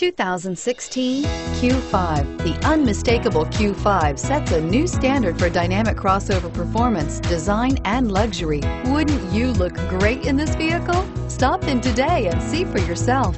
2016 Q5. The unmistakable Q5 sets a new standard for dynamic crossover performance, design, and luxury. Wouldn't you look great in this vehicle? Stop in today and see for yourself.